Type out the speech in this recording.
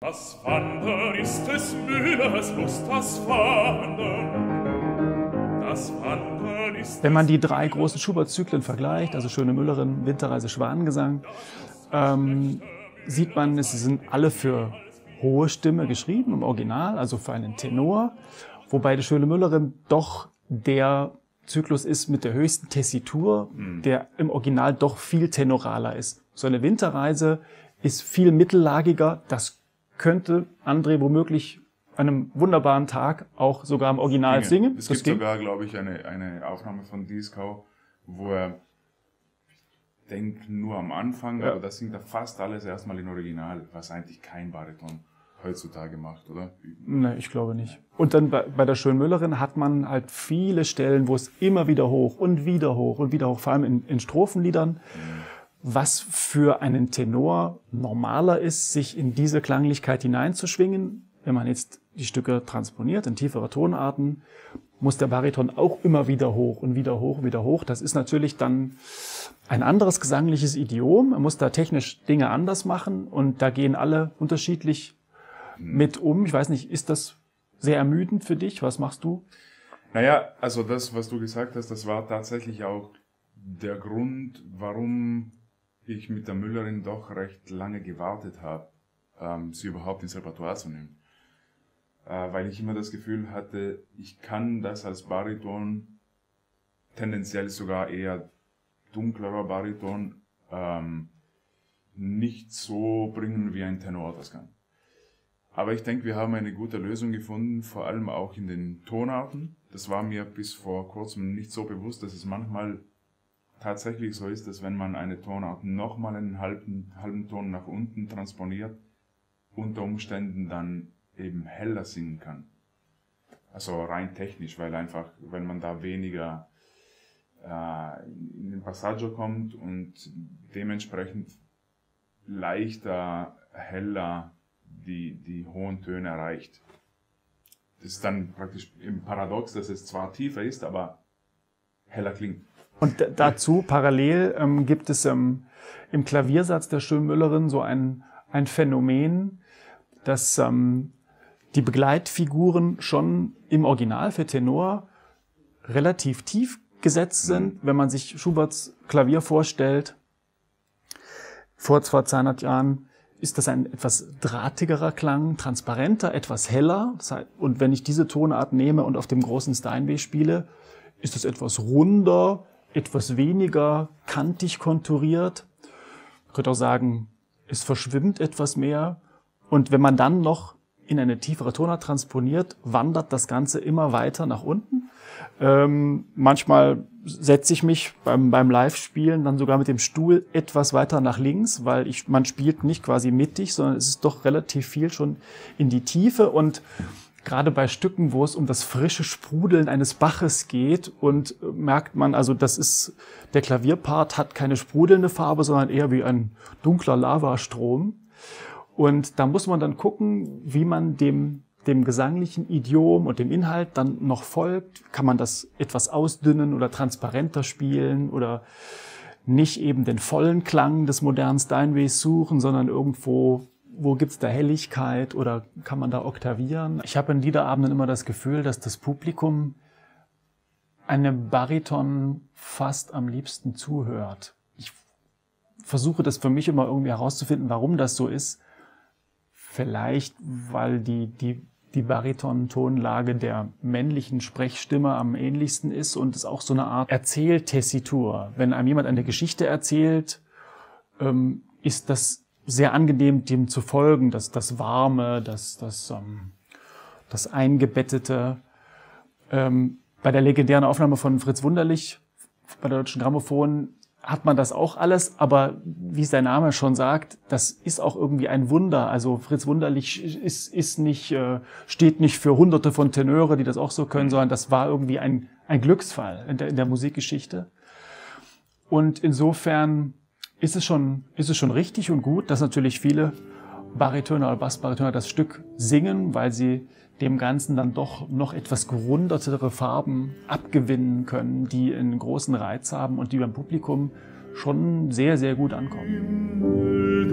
Das Wandern ist des Müllers Lust, das Wandern. Das Wandern ist Wenn man die drei großen Schubert-Zyklen vergleicht, also Schöne Müllerin, Winterreise, Schwanengesang, ähm, sieht man, es sind alle für hohe Stimme geschrieben im Original, also für einen Tenor, wobei die Schöne Müllerin doch der Zyklus ist mit der höchsten Tessitur, der im Original doch viel tenoraler ist. So eine Winterreise ist viel mittellagiger, das könnte André womöglich an einem wunderbaren Tag auch sogar im Original singen. Es Das gibt ging. sogar, glaube ich, eine, eine Aufnahme von Disco, wo er, ich denke, nur am Anfang, Ja. aber das singt er fast alles erstmal in Original, was eigentlich kein Bariton heutzutage macht, oder? Nee, ich glaube nicht. Und dann bei, bei der Schönmüllerin hat man halt viele Stellen, wo es immer wieder hoch und wieder hoch und wieder hoch, vor allem in, in Strophenliedern, was für einen Tenor normaler ist, sich in diese Klanglichkeit hineinzuschwingen. Wenn man jetzt die Stücke transponiert in tiefere Tonarten, muss der Bariton auch immer wieder hoch und wieder hoch und wieder hoch. Das ist natürlich dann ein anderes gesangliches Idiom. Man muss da technisch Dinge anders machen und da gehen alle unterschiedlich mit um. Ich weiß nicht, ist das sehr ermüdend für dich? Was machst du? Naja, also das, was du gesagt hast, das war tatsächlich auch der Grund, warum ich mit der Müllerin doch recht lange gewartet habe, ähm, sie überhaupt ins Repertoire zu nehmen. Äh, weil ich immer das Gefühl hatte, ich kann das als Bariton, tendenziell sogar eher dunklerer Bariton, ähm, nicht so bringen, wie ein Tenor das kann. Aber ich denke, wir haben eine gute Lösung gefunden, vor allem auch in den Tonarten. Das war mir bis vor kurzem nicht so bewusst, dass es manchmal tatsächlich so ist, dass wenn man eine Tonart nochmal einen halben, halben Ton nach unten transponiert, unter Umständen dann eben heller singen kann. Also rein technisch, weil einfach, wenn man da weniger äh, in den Passaggio kommt und dementsprechend leichter, heller die, die hohen Töne erreicht. Das ist dann praktisch im Paradox, dass es zwar tiefer ist, aber heller klingt. Und dazu parallel ähm, gibt es ähm, im Klaviersatz der Schönmüllerin so ein, ein Phänomen, dass ähm, die Begleitfiguren schon im Original für Tenor relativ tief gesetzt sind. Wenn man sich Schuberts Klavier vorstellt, vor 200 Jahren, ist das ein etwas drahtigerer Klang, transparenter, etwas heller. Das und wenn ich diese Tonart nehme und auf dem großen Steinway spiele, ist es etwas runder, etwas weniger kantig konturiert. Ich könnte auch sagen, es verschwimmt etwas mehr. Und wenn man dann noch in eine tiefere Tonart transponiert, wandert das Ganze immer weiter nach unten. Ähm, manchmal setze ich mich beim, beim Live-Spielen dann sogar mit dem Stuhl etwas weiter nach links, weil ich, man spielt nicht quasi mittig, sondern es ist doch relativ viel schon in die Tiefe und gerade bei Stücken, wo es um das frische Sprudeln eines Baches geht und äh, merkt man, also das ist, der Klavierpart hat keine sprudelnde Farbe, sondern eher wie ein dunkler Lavastrom. Und da muss man dann gucken, wie man dem, dem gesanglichen Idiom und dem Inhalt dann noch folgt. Kann man das etwas ausdünnen oder transparenter spielen oder nicht eben den vollen Klang des modernen Steinways suchen, sondern irgendwo, wo gibt's da Helligkeit oder kann man da oktavieren? Ich habe in Liederabenden immer das Gefühl, dass das Publikum eine Bariton fast am liebsten zuhört. Ich versuche das für mich immer irgendwie herauszufinden, warum das so ist. Vielleicht, weil die, die, die Bariton-Tonlage der männlichen Sprechstimme am ähnlichsten ist und es auch so eine Art Erzähltessitur. Wenn einem jemand eine Geschichte erzählt, ähm, ist das sehr angenehm, dem zu folgen, das, das Warme, das, das, ähm, das Eingebettete. Ähm, bei der legendären Aufnahme von Fritz Wunderlich, bei der Deutschen Grammophon, hat man das auch alles, aber wie sein Name schon sagt, das ist auch irgendwie ein Wunder. Also Fritz Wunderlich ist, ist nicht, äh, steht nicht für hunderte von Tenöre, die das auch so können, sondern das war irgendwie ein, ein Glücksfall in der, in der Musikgeschichte. Und insofern ist es schon, ist es schon richtig und gut, dass natürlich viele Baritöner oder Bassbaritöner das Stück singen, weil sie dem Ganzen dann doch noch etwas gerundetere Farben abgewinnen können, die einen großen Reiz haben und die beim Publikum schon sehr, sehr gut ankommen.